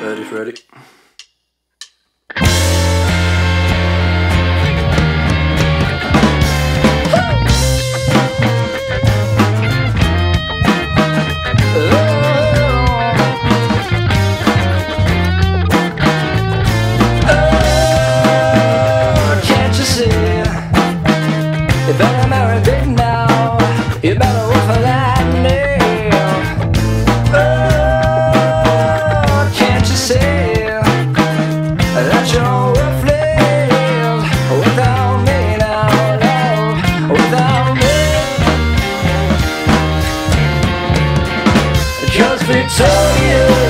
Ready, see? You better So you